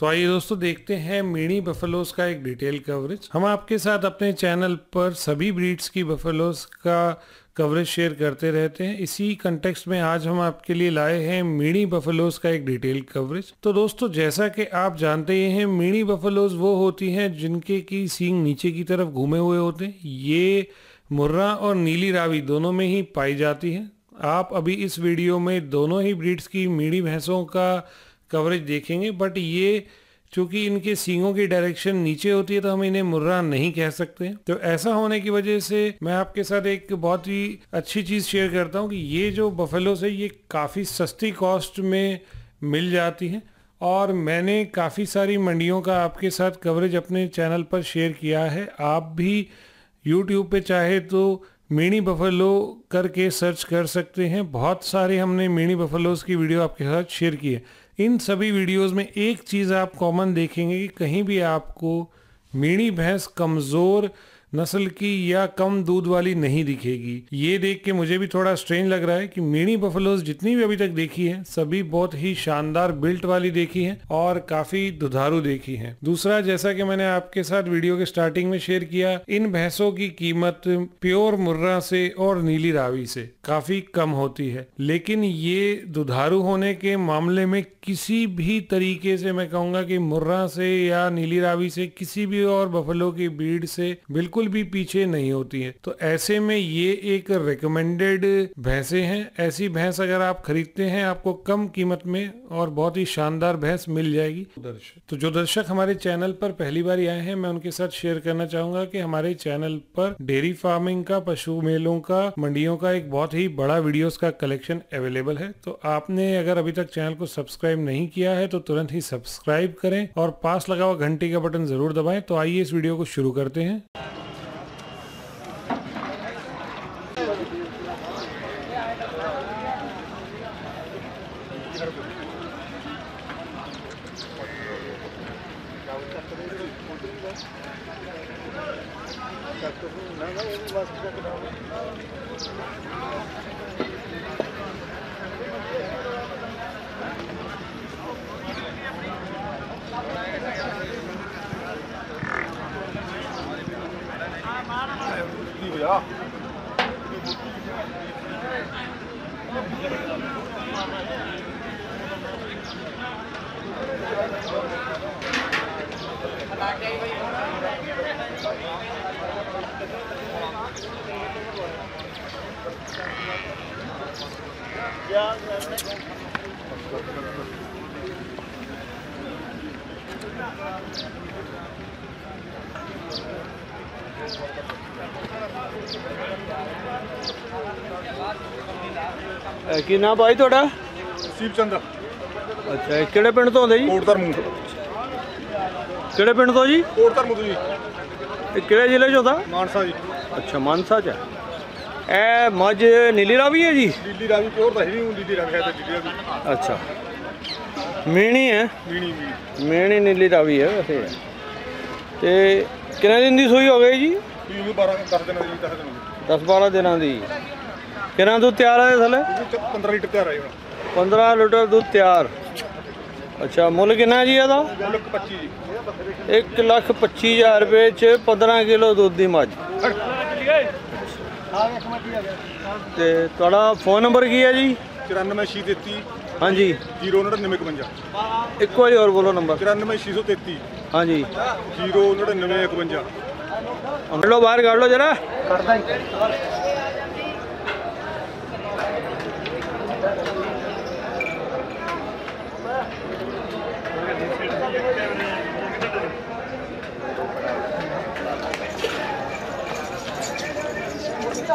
तो आइए दोस्तों देखते हैं मीणी बफेलोस का एक डिटेल कवरेज हम आपके साथ अपने चैनल पर सभी ब्रीड्स की बफेलोस का कवरेज शेयर करते रहते हैं। इसी कंटेक्स्ट में आज हम आपके लिए लाए हैं मीणी बफेलोस का एक डिटेल कवरेज तो दोस्तों, जैसा कि आप जानते ही हैं मीणी बफेलोस वो होती हैं जिनके की सींग नीचे की तरफ़ घूमे हुए होते हैं। ये मुर्रा और नीली रावी दोनों में ही पाई जाती है। आप अभी इस वीडियो में दोनों ही ब्रीड्स की मीणी भैंसों का कवरेज देखेंगे बट ये चूँकि इनके सींगों की डायरेक्शन नीचे होती है तो हम इन्हें मुर्रा नहीं कह सकते तो ऐसा होने की वजह से मैं आपके साथ एक बहुत ही अच्छी चीज़ शेयर करता हूँ कि ये जो बफेलो है, ये काफ़ी सस्ती कॉस्ट में मिल जाती है, और मैंने काफ़ी सारी मंडियों का आपके साथ कवरेज अपने चैनल पर शेयर किया है। आप भी यूट्यूब पे चाहे तो मिनी बफेलो करके सर्च कर सकते हैं। बहुत सारे हमने मिनी बफेलोज की वीडियो आपके साथ शेयर की है। इन सभी वीडियोस में एक चीज़ आप कॉमन देखेंगे कि कहीं भी आपको मीणी भैंस कमज़ोर नस्ल की या कम दूध वाली नहीं दिखेगी। ये देख के मुझे भी थोड़ा स्ट्रेंज लग रहा है कि मिनी बफलोज जितनी भी अभी तक देखी है, सभी बहुत ही शानदार बिल्ट वाली देखी है और काफ़ी दुधारू देखी है। दूसरा, जैसा कि मैंने आपके साथ वीडियो के स्टार्टिंग में शेयर किया, इन भैंसों की कीमत प्योर मुर्रा से और नीली रावी से काफ़ी कम होती है। लेकिन ये दुधारू होने के मामले में किसी भी तरीके से मैं कहूँगा कि मुर्रा से या नीली रावी से किसी भी और बफलो की ब्रीड से बिल्कुल बिल्कुल भी पीछे नहीं होती है। तो ऐसे में ये एक रिकमेंडेड भैंसे हैं। ऐसी भैंस अगर आप खरीदते हैं आपको कम कीमत में और बहुत ही शानदार भैंस मिल जाएगी। दर्शक। तो जो दर्शक हमारे चैनल पर पहली बार आए हैं मैं उनके साथ शेयर करना चाहूँगा कि हमारे चैनल पर डेयरी फ़ार्मिंग का पशु मेलों का मंडियों का एक बहुत ही बड़ा वीडियोस का कलेक्शन अवेलेबल है। तो आपने अगर अभी तक चैनल को सब्सक्राइब नहीं किया है तो तुरंत ही सब्सक्राइब करें और पास लगा हुआ घंटी का बटन ज़रूर दबाएँ। तो आइए इस वीडियो को शुरू करते हैं। Yeah. ਕੀ ਨਾਮ ਭਾਈ ਤੁਹਾਡਾ ਸੀਪ ਚੰਦ ਅੱਛਾ ਇਹ ਕਿਹੜੇ ਪਿੰਡ ਤੋਂ ਆਉਂਦੇ ਜੀ ਕੋਟ ਧਰਮੂ ਕਿਹੜੇ ਪਿੰਡ ਤੋਂ ਜੀ ਕੋਟ ਧਰਮੂ ਤੋਂ ਜੀ ਇਹ ਕਿਹੜੇ ਜ਼ਿਲ੍ਹੇ 'ਚ ਹੁੰਦਾ ਮਾਨਸਾ ਜੀ ਅੱਛਾ ਮਾਨਸਾ 'ਚ ਹੈ। ਇਹ ਮੱਝ ਨੀਲੀ ਰਾਵੀ ਹੈ ਜੀ? ਦਿੱਲੀ ਰਾਵੀ ਪਿਓਰ ਤਾਂ ਹੈ ਨਹੀਂ ਰਾਵੀ ਹੈ ਤੇ ਦਿੱਲੀ ਰਾਵੀ। ਅੱਛਾ। ਮੀਣੀ ਹੈ? ਮੀਣੀ ਮੀਣੀ। ਮੀਣੀ ਨੀਲੀ ਰਾਵੀ ਹੈ ਵੈਸੇ। ਤੇ ਕਿੰਨੇ ਦਿਨ ਦੀ ਸੂਈ ਹੋ ਗਈ ਜੀ? ਇਹ ਵੀ 12 10 ਦਿਨਾਂ ਦੀ 10 ਦਿਨਾਂ 10 12 ਦਿਨਾਂ ਦੀ। ਕਿੰਨਾ ਦੁੱਧ ਤਿਆਰ ਹੈ ਥੱਲੇ ਦੀ 15 ਲੀਟਰ ਤਿਆਰ ਆਏਗਾ 15 ਲੀਟਰ ਦੁੱਧ ਤਿਆਰ। ਅੱਛਾ ਮੁੱਲ ਕਿੰਨਾ ਜੀ ਇਹਦਾ? ਮੁੱਲ 25 ਜੀ। 1 ਲੱਖ 25000 ਰੁਪਏ ਚ 15 ਕਿਲੋ ਦੁੱਧ ਦੀ ਮੱਝ। ਤੇ ਤੁਹਾਡਾ ਫੋਨ ਨੰਬਰ ਕੀ ਹੈ ਜੀ? 94633 ਹਾਂਜੀ। 099951 ਇੱਕ ਵਾਰੀ ਹੋਰ ਬੋਲੋ ਨੰਬਰ 94633 ਹਾਂਜੀ। 099951 ਕੱਢ ਲਓ ਬਾਹਰ ਕੱਢ ਲਓ ਜਰਾ।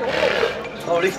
香り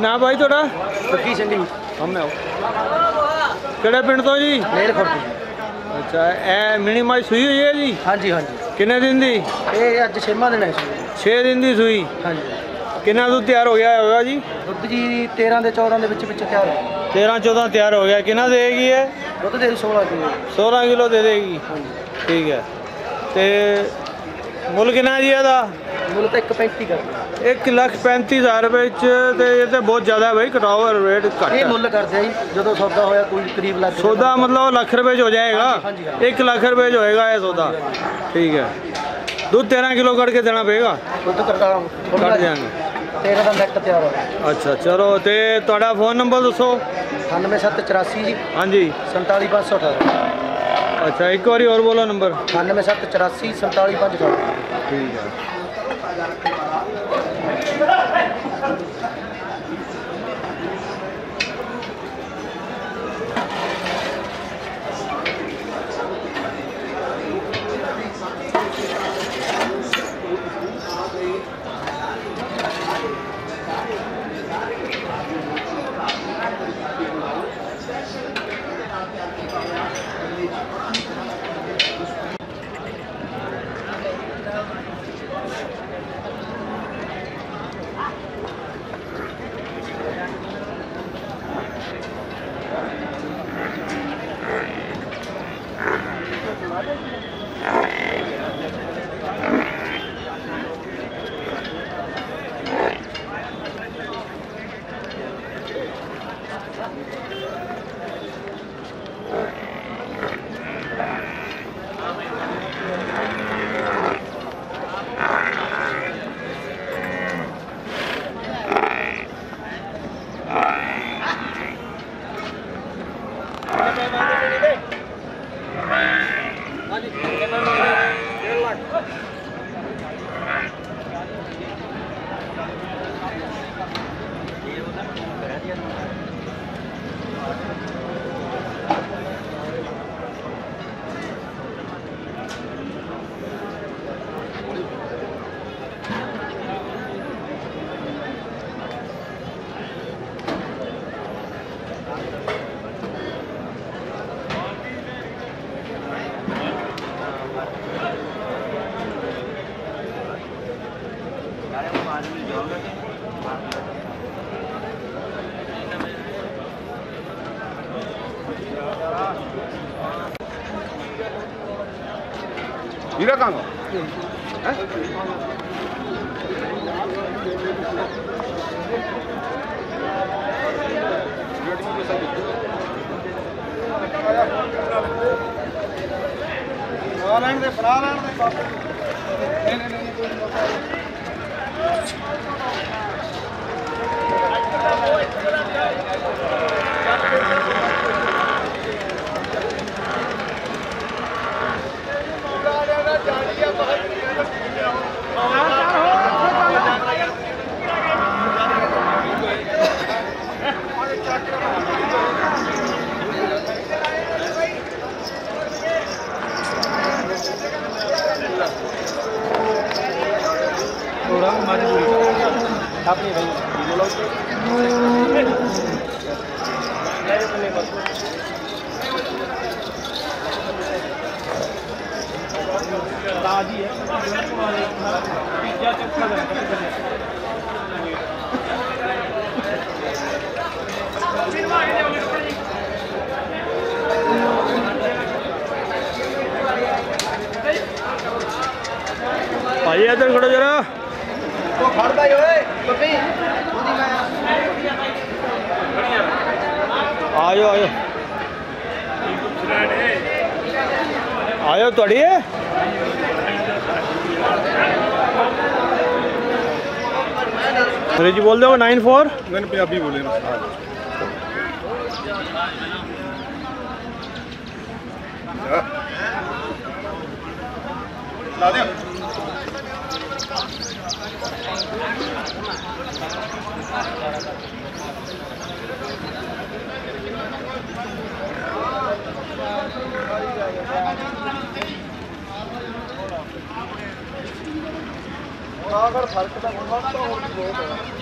ਕੀ ਨਾਮ ਭਾਈ ਤੁਹਾਡਾ? ਬੱਕੀ ਸਿੰਘ ਜੀ। ਆਓ। ਕਿਹੜੇ ਪਿੰਡ ਤੋਂ ਜੀ? ਮੇਰ ਖੁਰਦੀ। ਅੱਛਾ ਇਹ ਮਿਨੀ ਮਾਈ ਸੂਈ ਹੋਈ ਹੈ ਜੀ? ਹਾਂਜੀ ਹਾਂਜੀ। ਕਿੰਨੇ ਦਿਨ ਦੀ? ਇਹ ਅੱਜ ਛੇਵਾਂ ਦਿਨ ਹੈ 6 ਦਿਨ ਦੀ ਸੂਈ। ਹਾਂਜੀ। ਕਿੰਨਾ ਦੁੱਧ ਤਿਆਰ ਹੋ ਗਿਆ ਹੋਗਾ ਜੀ? ਦੁੱਧ ਜੀ 13 ਦੇ 14 ਦੇ ਵਿੱਚ ਵਿੱਚ ਤਿਆਰ ਹੋ 13 14 ਤਿਆਰ ਹੋ ਗਿਆ। ਕਿੰਨਾ ਦੇਗੀ ਇਹ ਦੁੱਧ ਦੇ 16 ਕਿਲੋ। 16 ਕਿਲੋ ਦੇ ਦੇਗੀ। ਠੀਕ ਹੈ। ਤੇ ਮੁੱਲ ਕਿੰਨਾ ਜੀ ਇਹਦਾ? ਮੁੱਲ ਤਾਂ 1.35 ਕਰਦੇ 1 ਲੱਖ 35000 ਰੁਪਏ ਚ ਤੇ ਇਹ ਤੇ ਬਹੁਤ ਜ਼ਿਆਦਾ ਭਾਈ ਘਟਾਓ ਰੇਟ ਘੱਟ ਇਹ। ਮੁੱਲ ਕਰਦੇ ਆ ਜੀ ਜਦੋਂ ਸੌਦਾ ਹੋਇਆ ਕੋਈ ਕਰੀਬ ਗਿਆ। ਸੌਦਾ ਮਤਲਬ ਲੱਖ ਰੁਪਏ ਚ ਹੋ ਜਾਏਗਾ। ਹਾਂਜੀ, ਹਾਂਜੀ। 1 ਲੱਖ ਰੁਪਏ ਚ ਹੋਏਗਾ ਇਹ ਸੌਦਾ। ਠੀਕ ਹੈ। ਦੁੱਧ 13 ਕਿਲੋ ਕੱਢ ਕੇ ਦੇਣਾ ਪਏਗਾ। ਦੁੱਧ ਕੱਟਾ ਕੱਢ ਦਿਆਂਗੇ। 13 ਦਾ ਨੈਟ ਤਿਆਰ ਹੋ ਗਿਆ ਅੱਛਾ ਚਲੋ ਤੇ ਤੁਹਾਡਾ ਫੋਨ ਨੰਬਰ ਦੱਸੋ। 98784 ਜੀ। ਹਾਂਜੀ। 47518 ਅੱਛਾ ਇੱਕ ਵਾਰੀ ਹੋਰ ਬੋਲੋ ਨੰਬਰ 98784 47518 ਠੀਕ ਹੈ। イラカンがプランでプランで。हो रहा हूँ मजबूरी का आपने भाई ताजी है। भाई इधर खड़े ਆਜੋ ਤੁਹਾਡੀ ਹੈ ਅੰਗਰੇਜ਼ੀ ਬੋਲਦੇ ਹੋ 94 ਮੈਨੂੰ ਪੰਜਾਬੀ 나아가 발끝에 올라왔다 올리고.